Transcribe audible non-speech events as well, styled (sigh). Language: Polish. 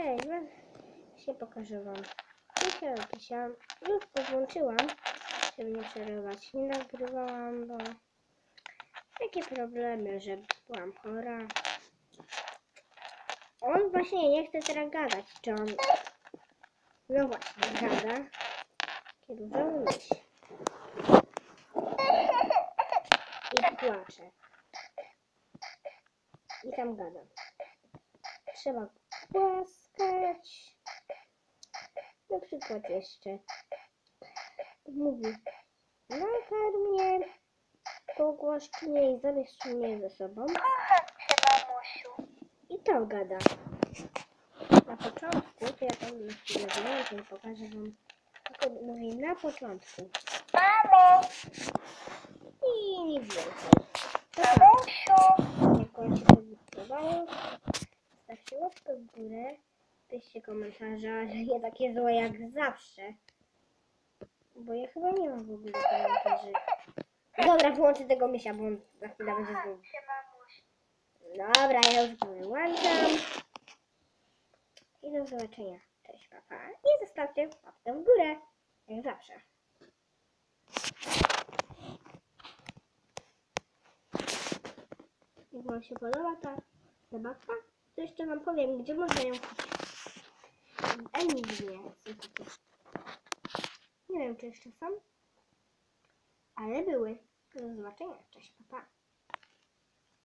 Cześć, no, się pokażę wam. Pisia, pisia, już podłączyłam, żeby nie przerywać. Nie nagrywałam, bo takie problemy, że byłam chora. On właśnie nie chce teraz gadać, czy on... No właśnie, gada. Kiedy myśl. I płacze. I tam gada. Trzeba go głaskać. Na przykład jeszcze mówi nakarm mnie, pogłaszcz mnie i zabierz mnie ze sobą. Kocham cię, mamusiu. I to gada. Na początku, to ja tam na chwilę wyłączę i pokażę wam, jak mówi na początku. Mamo, I nic więcej. To tak, mamusiu. jak on się podobało, stawcie łapkę w górę, piszcie komentarze, że nie (laughs) takie złe jak zawsze. Bo ja chyba nie mam w ogóle komentarzy. Dobra, wyłączę tego mysia, bo on za chwilę będzie znowu. Dobra, ja już go wyłączam. I do zobaczenia. Cześć, papa. I zostawcie łapkę w górę. Jak zawsze. Jak wam się podoba ta zabawka, to jeszcze wam powiem, gdzie można ją kupić. Enigmie są takie. Nie wiem, czy jeszcze są, ale były. Do zobaczenia. Cześć, papa.